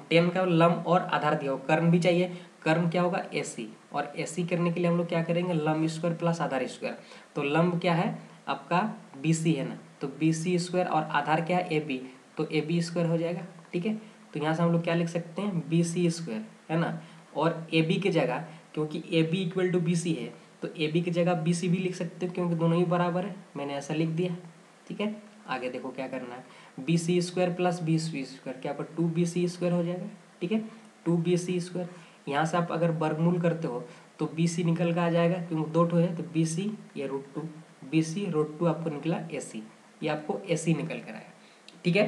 टेन का लंब और आधार दिया हो कर्ण भी चाहिए। कर्ण क्या होगा? ए सी और ए सी करने के लिए हम लोग क्या करेंगे? लंब स्क्वायर प्लस आधार स्क्वायर तो लंब क्या है? आपका बी सी है ना। तो बी सी स्क्वायर और आधार क्या है? ए बी तो ए बी स्क्वायर हो जाएगा, ठीक है? तो यहाँ से हम लोग क्या लिख सकते हैं? बी सी स्क्वायर है ना? और ए बी की जगह, क्योंकि A B equal to B C है तो ए बी की जगह बी सी भी लिख सकते हो क्योंकि दोनों ही बराबर है। मैंने ऐसा लिख दिया, ठीक है? आगे देखो क्या करना है। B C square plus B C square क्या पर टू बी सी स्क्वायर हो जाएगा, ठीक है? टू बी सी स्क्वायर यहाँ से आप अगर वर्गमूल करते हो तो बी सी निकल का आ जाएगा, क्योंकि दो ठो है तो बी सी या root two B C root two आपको निकला ए सी ये आपको ए सी निकल कर आया, ठीक है?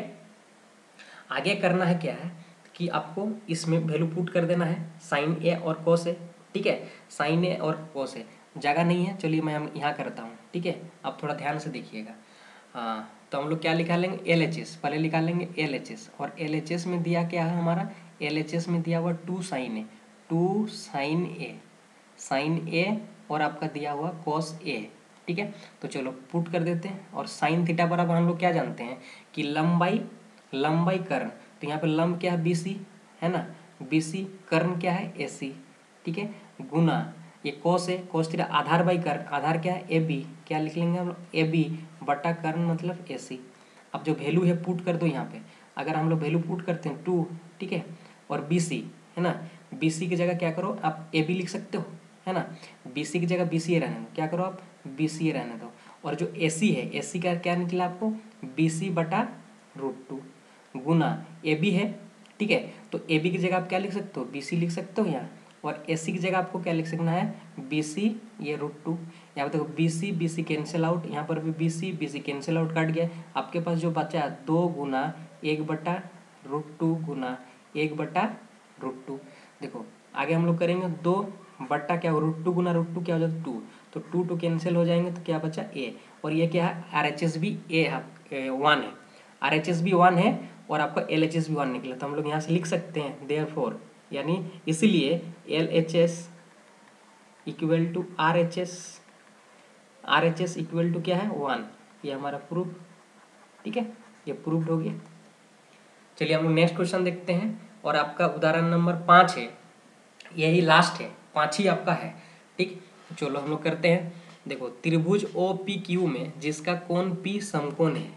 आगे करना है क्या है कि आपको इसमें वैल्यू पुट कर देना है साइन ए और कोस ए ठीक है? साइन ए और कोस ए जगह नहीं है, चलिए मैं हम यहाँ करता हूँ, ठीक है? आप थोड़ा ध्यान से देखिएगा। हाँ तो हम लोग क्या निकालेंगे एल एच एस पहले निकालेंगे एल एच एस और एल एच एस में दिया क्या है हमारा? एल एच एस में दिया हुआ two sine A two sine A sine A और आपका दिया हुआ कॉस ए ठीक है? तो चलो पुट कर देते हैं। और साइन थीटा बराबर हम लोग क्या जानते हैं? कि लंबाई लंबाई कर्ण। तो यहाँ पे लंब क्या है? बी सी है ना? सी कर्ण क्या है? ए सी ठीक है? गुना ये कोस है कोस थीटा आधार बाई कर्ण। आधार क्या है? ए बी क्या लिख लेंगे हम लोग? ए बी बटा कर्ण मतलब ए सी अब जो वैल्यू है पुट कर दो यहाँ पे। अगर हम लोग वैल्यू पुट करते हैं टू ठीक है? और बी सी है ना? बी सी की जगह क्या करो? आप ए बी लिख सकते हो, है ना? बी सी की जगह बी सी ए रहने दो। क्या करो आप? बी सी ए रहने दो। और जो ए सी है ए सी का क्या निकला आपको? बी सी बटा रूट टू गुना ए बी है, ठीक है? तो ए बी की जगह आप क्या लिख सकते हो? बी सी लिख सकते हो यहाँ और ए सी की जगह आपको क्या लिख सकना है? बी सी ये रूट टू यहाँ पर देखो B C B C cancel out यहाँ पर भी B C B C cancel out काट गया। आपके पास जो बचा है, दो गुना एक बटा रूट टू गुना एक बटा रूट टू देखो, आगे हम लोग करेंगे, दो बट्टा क्या रूट टू गुना रूट टू क्या हो जाता है? टू तो टू टू कैंसिल हो जाएँगे तो क्या बचा? ए और ये क्या है? आर एच एस बी ए वन है। R H S B one है और आपका L H S B one निकला तो हम लोग यहाँ से लिख सकते हैं देयर फोर यानी इसीलिए L H S equal to R H S R H S equal to क्या है? वन ये हमारा प्रूफ ठीक है? ये प्रूफ हो गया। चलिए हम लोग नेक्स्ट क्वेश्चन देखते हैं, और आपका उदाहरण नंबर पाँच है। यही लास्ट है, पाँच ही आपका है, ठीक? चलो हम लोग करते हैं, देखो, त्रिभुज ओ पी क्यू में जिसका कोण पी समकोण है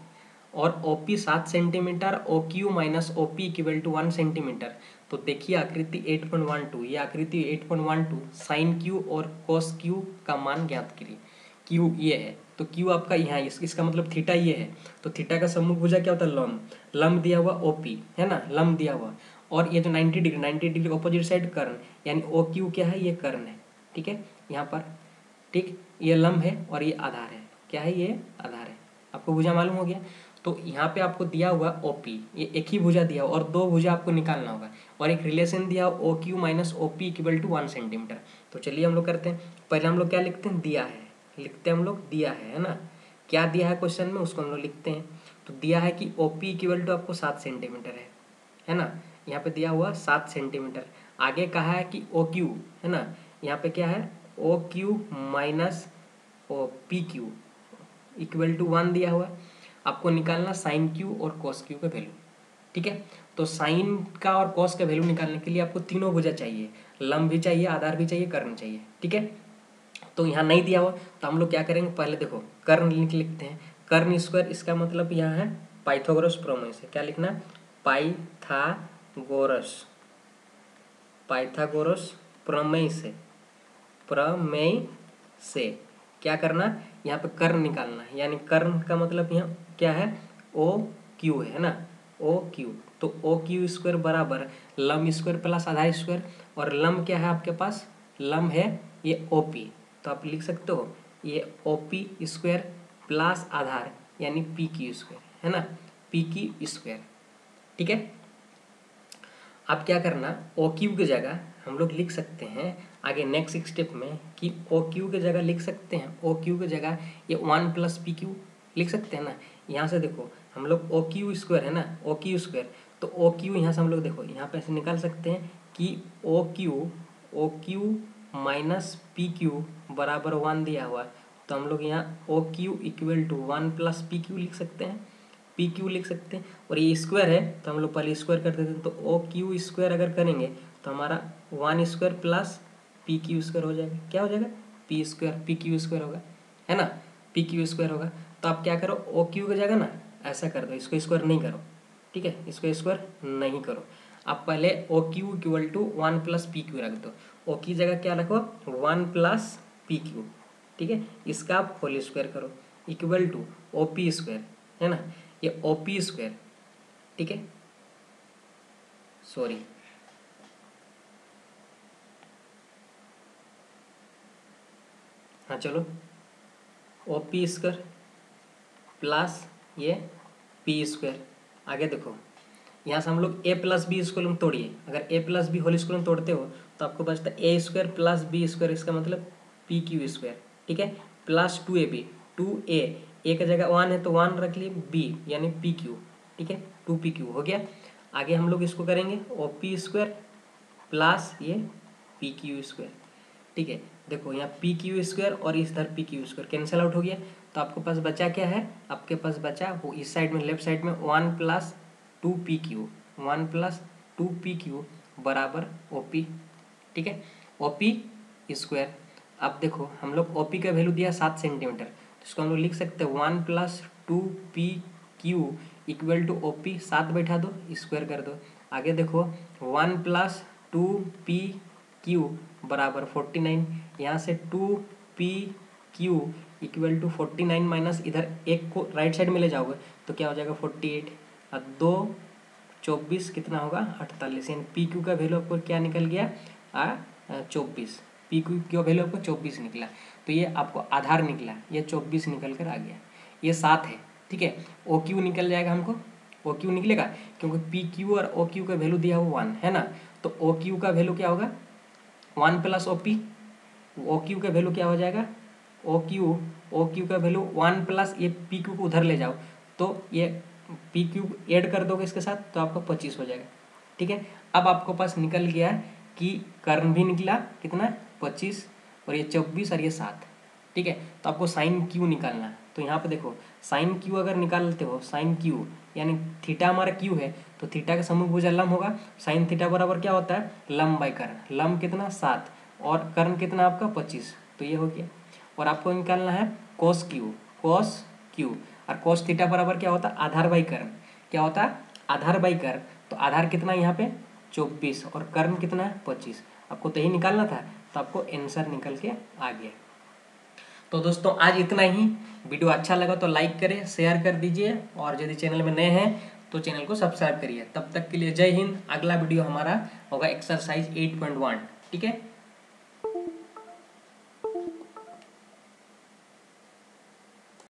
और ओ पी सात centimetre O Q minus O P equal to one centimetre तो देखिए आकृति एट पॉइंट वन टू ये आकृति eight point one two sine Q और कोस क्यू का मान ज्ञात करिए। क्यू ये है तो क्यू आपका यहाँ इस, इसका मतलब थीटा ये है। तो थीटा का सम्मुख भुजा क्या होता है? लम लम दिया हुआ ओपी है ना? लम दिया हुआ। और ये जो 90 डिग्री 90 डिग्री ऑपोजिट साइड कर्ण यानी ओ क्यू क्या है? ये कर्ण है ठीक है? यहाँ पर ठीक? ये लंब है और ये आधार है। क्या है ये? आधार है। आपको भुजा मालूम हो गया? तो यहाँ पे आपको दिया हुआ ओ पी ये एक ही भुजा दिया हुआ और दो भुजा आपको निकालना होगा। और एक रिलेशन दिया O Q minus O P equal to one centimetre तो चलिए हम लोग करते हैं। पहले हम लोग क्या लिखते हैं? दिया है। लिखते हैं हम लोग दिया है है ना? क्या दिया है क्वेश्चन में? उसको हम लोग लिखते हैं। तो दिया है कि ओ पी इक्वल टू आपको सात सेंटीमीटर है। है ना? यहाँ पे दिया हुआ सात सेंटीमीटर आगे कहा है कि ओ क्यू है ना? यहाँ पे क्या है? O Q minus O P Q equal to one दिया हुआ आपको निकालना साइन क्यू और कॉस क्यू का वैल्यू ठीक है? तो साइन का और कॉस का वैल्यू निकालने के लिए आपको तीनों भुजा चाहिए। लंब भी चाहिए, आधार भी चाहिए, कर्ण चाहिए, ठीक है? तो यहाँ नहीं दिया हुआ तो हम लोग क्या करेंगे? पहले देखो, कर्ण लिख लिखते हैं। कर्ण स्क्वायर इसका मतलब यहाँ है पाइथागोरस प्रमेय से क्या लिखना पाइथागोरस पाइथागोरस प्रमेय से प्रमेय से क्या करना यहाँ पे कर्ण निकालना है। यानी कर्ण का मतलब यहाँ क्या है? ओ क्यू है ना? ओ क्यू तो ओ क्यू स्क्वायर बराबर लम स्क्वायर प्लस आधा स्क्वायर और लम क्या है आपके पास? लम है ये ओ पी तो आप लिख सकते हो, ये ओ पी स्क्वायर प्लस आधार, यानी पी क्यू स्क्वायर है ना? पी क्यू स्क्वायर ठीक है? अब क्या करना? ओ क्यू की जगह हम लोग लिख सकते हैं आगे नेक्स्ट स्टेप में कि ओ क्यू की जगह लिख सकते हैं। ओ क्यू की जगह ये वन प्लस पी क्यू लिख सकते हैं ना? यहाँ से देखो, हम लोग ओ क्यू स्क्वायर है ना? ओ क्यू स्क्वायर तो ओ क्यू यहाँ से हम लोग देखो, यहाँ पे ऐसे निकाल सकते हैं कि O Q O Q minus P Q बराबर वन दिया हुआ तो हम लोग यहाँ O Q equal to one plus P Q लिख सकते हैं। पी क्यू लिख सकते हैं। और ये स्क्वायर है तो हम लोग पहले स्क्वायर कर देते हैं। तो ओ क्यू स्क्वायर अगर करेंगे तो हमारा one square plus P Q square हो जाएगा। क्या हो जाएगा? P square P Q square होगा। है ना? पी क्यू स्क्वायर होगा। तो आप क्या करो? ओ क्यू की जगह ना? ऐसा कर दो। इसको स्क्वायर नहीं करो। ठीक है? इसको स्क्वायर नहीं करो। आप पहले O Q equal to one plus P Q रख दो। ओ की जगह क्या रखो? वन प्लस पी क्यू ठीक है? इसका आप होल स्क्वायर करो। Equal to O P square है ना? ये ओ पी स्क्वायर ठीक है? सॉरी हाँ चलो। ओ पी स्क्वायर प्लस ये पी स्क्वायर। आगे देखो। यहाँ से हम लोग ए प्लस बी स्क्वायर तोड़िए। अगर A plus B whole square तोड़ते हो तो आपको बचता है A square plus B square, इसका मतलब पी क्यू स्क्वायर। ठीक है? Plus two A B. Two A A का जगह वन है तो वन रख लिए बी, यानी पी क्यू। ठीक है? टू पी क्यू, हो गया? आगे हम लोग इसको करेंगे ओ पी स्क्वायर प्लस ये पी क्यू स्क्वायर। ठीक है? देखो यहाँ पी क्यू स्क्वायर और इस इधर P Q square cancel out हो गया। तो आपके पास बचा क्या है? आपके पास बचा वो इस साइड में लेफ़्ट साइड में one plus two P Q one plus two P Q बराबर ओ पी ठीक है? ओ पी स्क्वायर अब देखो, हम लोग ओ पी का वैल्यू दिया सात सेंटीमीटर तो इसको हम लोग लिख सकते हैं one plus two P Q equal to O P सात बैठा दो स्क्वायर कर दो। आगे देखो one plus two P Q बराबर फोर्टी नाइन, यहाँ से two P Q equal to forty nine minus इधर एक को राइट साइड में ले जाओगे तो क्या हो जाएगा फोर्टी एट? और दो, चौबीस कितना होगा? अड़तालीस। यानी पी क्यू का वैल्यू आपको क्या निकल गया? चौबीस। पी क्यू का वैल्यू आपको चौबीस निकला। तो ये आपको आधार निकला। ये चौबीस निकल कर आ गया। ये सात है। ठीक है? ओ क्यू निकल जाएगा हमको। ओ क्यू निकलेगा, क्योंकि पी क्यू और ओ क्यू का वैल्यू दिया हुआ वन, है ना? तो ओ क्यू का वैल्यू क्या होगा? One plus O P, O Q का वैल्यू क्या हो जाएगा? ओ क्यू ओ क्यू का वैल्यू वन प्लस ये पी क्यू को उधर ले जाओ। तो ये पी क्यू ऐड कर दोगे इसके साथ तो आपका पच्चीस हो जाएगा। ठीक है? अब आपको पास निकल गया कि कर्ण भी निकला, कितना? पच्चीस, और ये चौबीस और ये सात। ठीक है? तो आपको साइन क्यू निकालना है। तो यहाँ पे देखो साइन क्यू अगर निकालते हो साइन क्यू यानी थीटा हमारा क्यू है तो थीटा का समूह भुजा लम होगा। साइन थीटा बराबर क्या होता है? लम बाई कर्ण लम कितना? सात। और कर्ण कितना आपका? पच्चीस। तो ये हो गया। और आपको निकालना है कोस क्यू कोस क्यू और कोस थीटा बराबर क्या होता? है आधार बाई कर्ण क्या होता? है आधार बाई कर्ण तो आधार कितना यहाँ पे? चौबीस। और कर्ण कितना है? पच्चीस। आपको तो यही निकालना था। तो आपको आंसर निकल के आ गया। तो दोस्तों, आज इतना ही। वीडियो अच्छा लगा तो लाइक करें शेयर कर दीजिए। और यदि चैनल में नए हैं तो चैनल को सब्सक्राइब करिए। तब तक के लिए जय हिंद। अगला वीडियो हमारा होगा एक्सरसाइज 8.1 ठीक है?